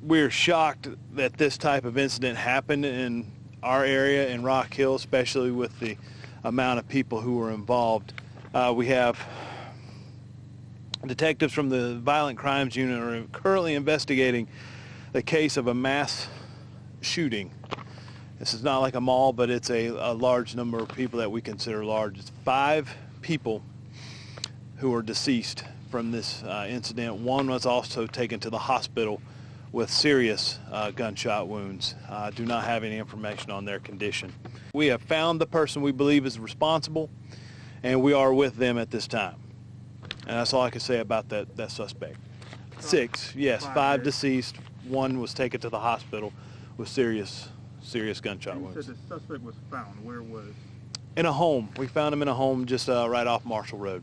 We're shocked that this type of incident happened in our area in Rock Hill, especially with the amount of people who were involved. Uh, we have detectives from the Violent Crimes Unit are currently investigating the case of a mass shooting. This is not like a mall, but it's a, a large number of people that we consider large. It's five people who are deceased from this uh, incident. One was also taken to the hospital with serious uh, gunshot wounds. Uh, do not have any information on their condition. We have found the person we believe is responsible, and we are with them at this time. And that's all I can say about that, that suspect. Six, yes, Five five deceased. One was taken to the hospital with serious, serious gunshot You wounds. said the suspect was found. Where was? In a home. We found him in a home just uh, right off Marshall Road.